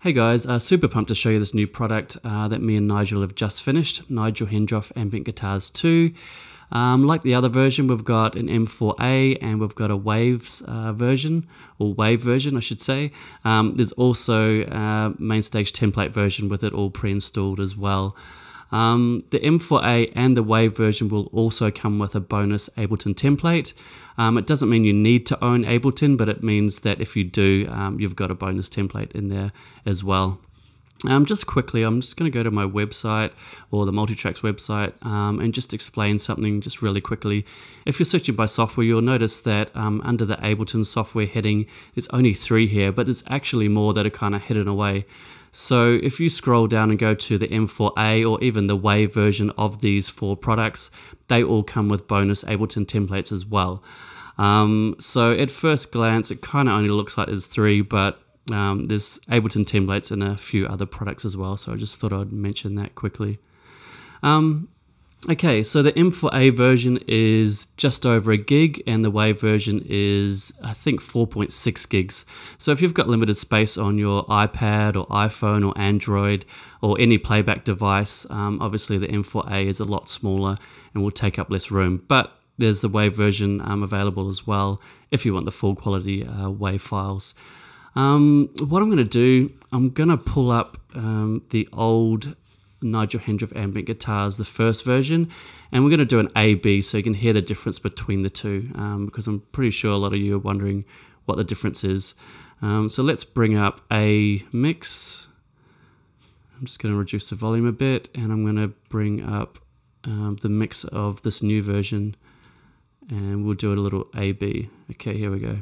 Hey guys, uh, super pumped to show you this new product uh, that me and Nigel have just finished, Nigel Hendroff Ambient Guitars 2. Um, like the other version, we've got an M4A and we've got a Waves uh, version, or WAV version, I should say. Um, there's also a Mainstage template version with it all pre-installed as well. Um, the M4A and the WAV version will also come with a bonus Ableton template. Um, it doesn't mean you need to own Ableton, but it means that if you do, um, you've got a bonus template in there as well. Um, just quickly, I'm just going to go to my website or the Multitracks website um, and just explain something just really quickly. If you're searching by software, you'll notice that um, under the Ableton software heading, there's only three here, but there's actually more that are kind of hidden away. So if you scroll down and go to the M4A or even the WAV version of these four products, they all come with bonus Ableton templates as well. Um, so at first glance, it kind of only looks like there's three, but um, there's Ableton templates and a few other products as well. So I just thought I'd mention that quickly. Um, Okay, so the M4A version is just over a gig, and the WAV version is, I think, 4.6 gigs. So if you've got limited space on your iPad or iPhone or Android or any playback device, um, obviously the M4A is a lot smaller and will take up less room. But there's the WAV version um, available as well if you want the full quality uh, WAV files. Um, what I'm going to do, I'm going to pull up um, the old Nigel Hendroff ambient guitars, the first version, and we're going to do an A-B so you can hear the difference between the two um, because I'm pretty sure a lot of you are wondering what the difference is. Um, so let's bring up a mix. I'm just going to reduce the volume a bit and I'm going to bring up um, the mix of this new version and we'll do it a little A-B. Okay, here we go.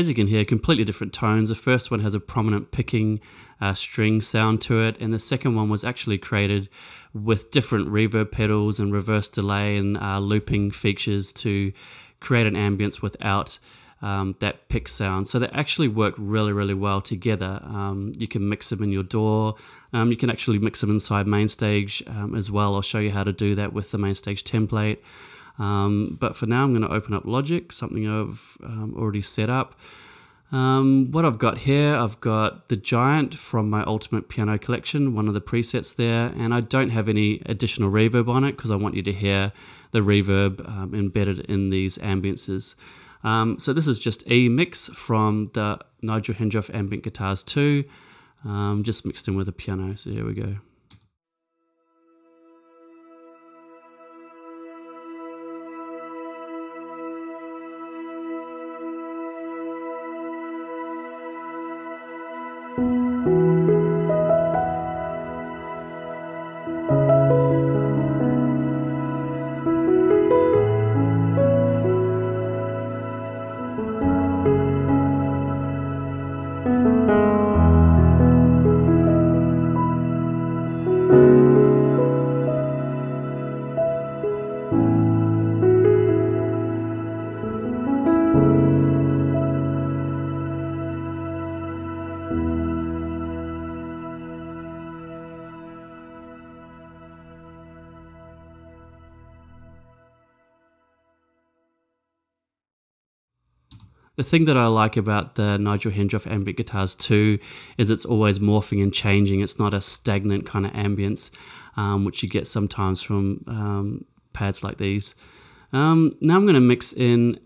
As you can hear, completely different tones. The first one has a prominent picking uh, string sound to it, and the second one was actually created with different reverb pedals and reverse delay and uh, looping features to create an ambience without um, that pick sound. So they actually work really, really well together. Um, you can mix them in your DAW. Um, you can actually mix them inside Mainstage um, as well. I'll show you how to do that with the Mainstage template. Um, but for now, I'm going to open up Logic, something I've um, already set up. Um, what I've got here, I've got the Giant from my Ultimate Piano Collection, one of the presets there, and I don't have any additional reverb on it because I want you to hear the reverb um, embedded in these ambiances. Um, so this is just a mix from the Nigel Hendroff Ambient Guitars 2, um, just mixed in with a piano. So here we go. The thing that I like about the Nigel Hendroff ambient guitars too is it's always morphing and changing. It's not a stagnant kind of ambience, um, which you get sometimes from um, pads like these. Um, now I'm going to mix in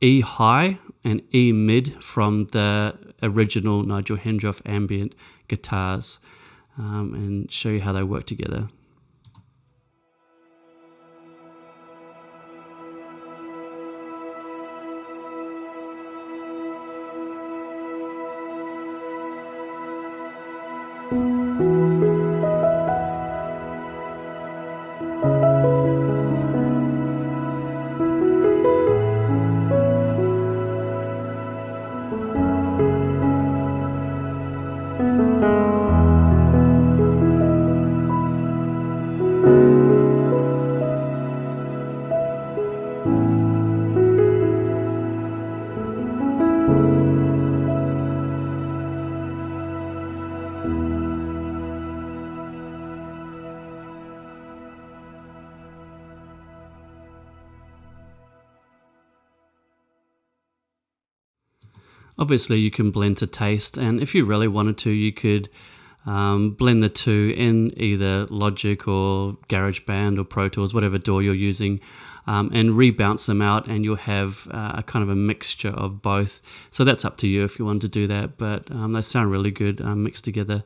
E high and E mid from the original Nigel Hendroff ambient guitars um, and show you how they work together. Obviously, you can blend to taste, and if you really wanted to, you could um, blend the two in either Logic or GarageBand or Pro Tools, whatever DAW you're using, um, and rebounce them out, and you'll have uh, a kind of a mixture of both. So that's up to you if you want to do that, but um, they sound really good um, mixed together.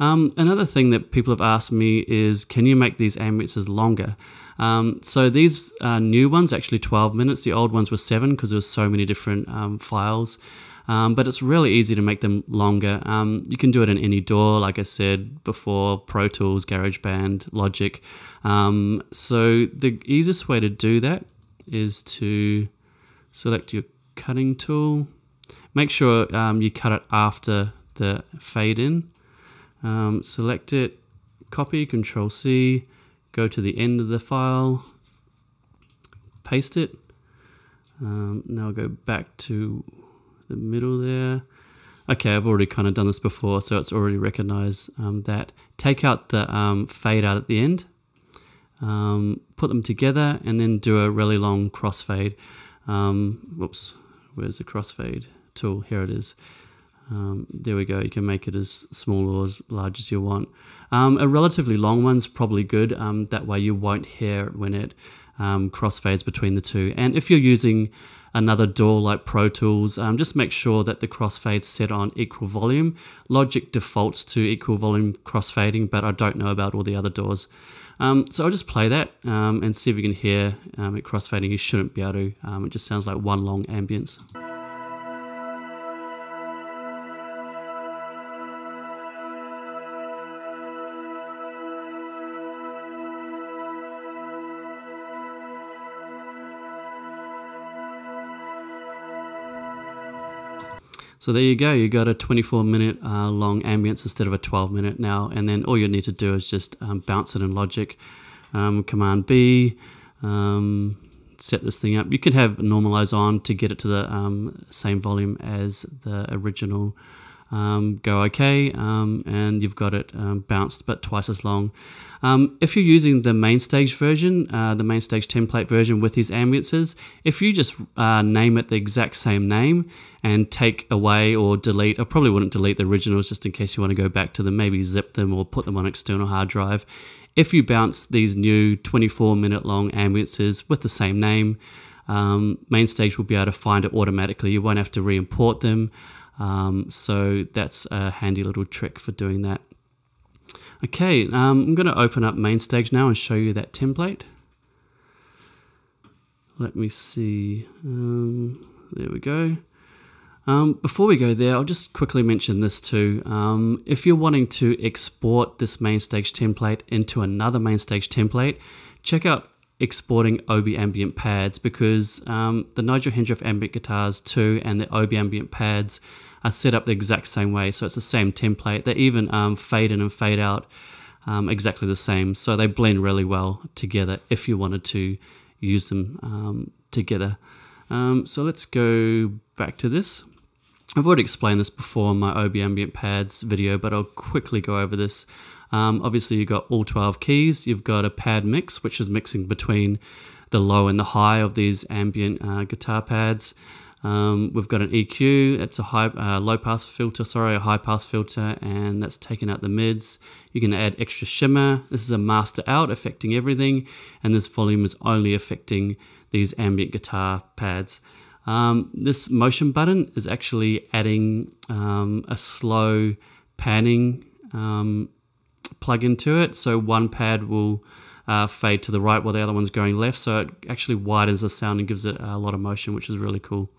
Um, another thing that people have asked me is, can you make these ambiances longer? Um, so these uh, new ones actually 12 minutes. The old ones were seven because there was so many different files. Um, but it's really easy to make them longer. Um, you can do it in any DAW, like I said before, Pro Tools, GarageBand, Logic. Um, so the easiest way to do that is to select your cutting tool. Make sure um, you cut it after the fade in. Um, select it, copy, Control C, go to the end of the file, paste it. Um, now I'll go back to the middle there. Okay, I've already kind of done this before, so it's already recognized um, that. Take out the um, fade out at the end, um, put them together, and then do a really long crossfade. Um, whoops, where's the crossfade tool? Here it is. Um, there we go. You can make it as small or as large as you want. Um, a relatively long one's probably good. that way you won't hear it when it crossfades between the two. And if you're using another DAW like Pro Tools, um, just make sure that the crossfade's set on equal volume. Logic defaults to equal volume crossfading, but I don't know about all the other DAWs. Um, so I'll just play that um, and see if you can hear um, it crossfading. You shouldn't be able to. Um, it just sounds like one long ambience. So there you go. You got a 24 minute uh, long ambience instead of a 12 minute now. And then all you need to do is just um, bounce it in Logic. Um, Command B, um, set this thing up. You can have normalize on to get it to the um, same volume as the original um, go OK, um, and you've got it um, bounced but twice as long. Um, if you're using the main stage version, uh, the main stage template version with these ambiances, if you just uh, name it the exact same name and take away or delete, I probably wouldn't delete the originals just in case you want to go back to them, maybe zip them or put them on external hard drive. If you bounce these new 24 minute long ambiances with the same name, um, MainStage will be able to find it automatically. You won't have to re import them. Um, so that's a handy little trick for doing that. Okay, um, I'm going to open up MainStage now and show you that template. Let me see. Um, there we go. Um, before we go there, I'll just quickly mention this too. Um, if you're wanting to export this MainStage template into another MainStage template, check out exporting Obi ambient pads because um, the Nigel Hendroff ambient guitars 2 and the Obi ambient pads are set up the exact same way. So it's the same template. They even um, fade in and fade out um, exactly the same. So they blend really well together if you wanted to use them um, together. Um, so let's go back to this. I've already explained this before in my Obi Ambient Pads video, but I'll quickly go over this. Um, obviously, you've got all 12 keys. You've got a pad mix, which is mixing between the low and the high of these ambient uh, guitar pads. Um, we've got an EQ, it's a high, uh, low pass filter, sorry, a high pass filter, and that's taking out the mids. You can add extra shimmer. This is a master out affecting everything, and this volume is only affecting these ambient guitar pads. Um, this motion button is actually adding um, a slow panning um, plug into it. So one pad will uh, fade to the right while the other one's going left. So it actually widens the sound and gives it a lot of motion, which is really cool.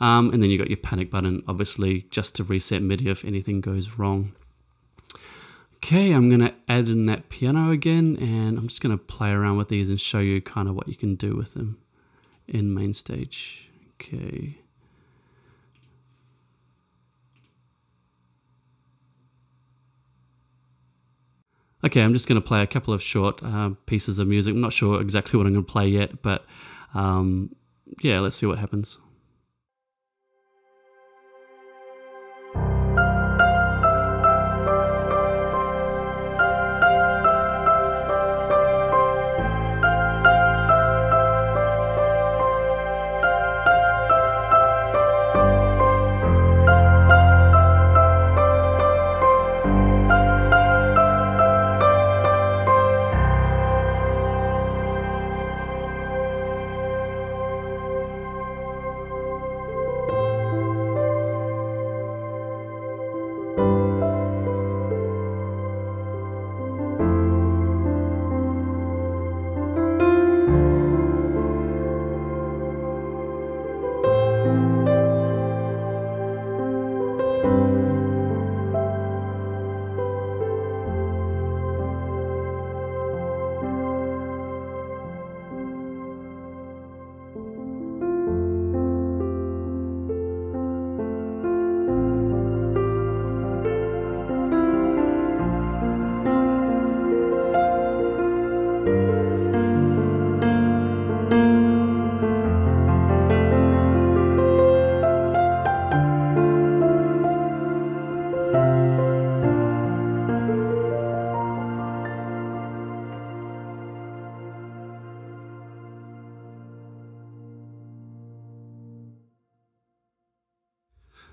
Um, and then you got your panic button, obviously, just to reset MIDI if anything goes wrong. Okay, I'm going to add in that piano again, and I'm just going to play around with these and show you kind of what you can do with them in main stage. Okay. Okay, I'm just going to play a couple of short uh, pieces of music. I'm not sure exactly what I'm going to play yet, but um, yeah, let's see what happens.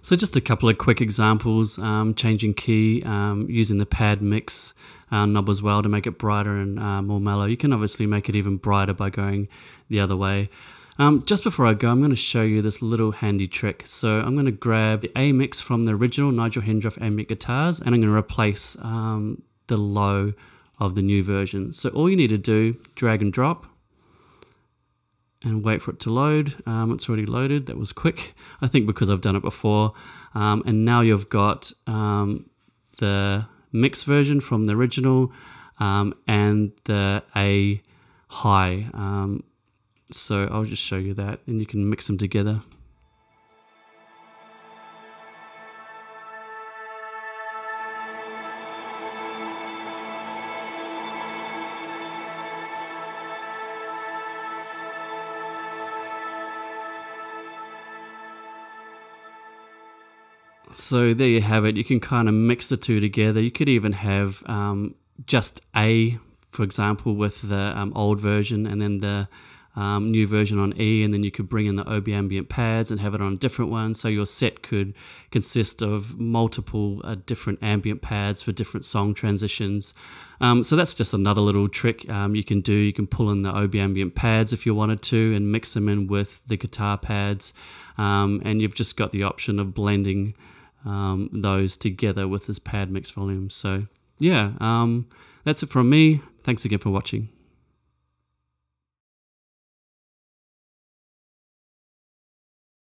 So just a couple of quick examples, um, changing key, um, using the pad mix uh, knob as well to make it brighter and uh, more mellow. You can obviously make it even brighter by going the other way. Um, just before I go, I'm going to show you this little handy trick. So I'm going to grab the A mix from the original Nigel Hendroff ambient guitars and I'm going to replace um, the low of the new version. So all you need to do, drag and drop, and wait for it to load. Um, it's already loaded. That was quick, I think, because I've done it before. Um, and now you've got um, the mix version from the original um, and the A high. Um, so I'll just show you that, and you can mix them together. So there you have it. You can kind of mix the two together. You could even have um, just A, for example, with the um, old version and then the um, new version on E, and then you could bring in the OB ambient pads and have it on a different one. So your set could consist of multiple uh, different ambient pads for different song transitions. Um, so that's just another little trick um, you can do. You can pull in the OB ambient pads if you wanted to and mix them in with the guitar pads, um, and you've just got the option of blending um, those together with this pad mix volume. So yeah, um, that's it from me. Thanks again for watching.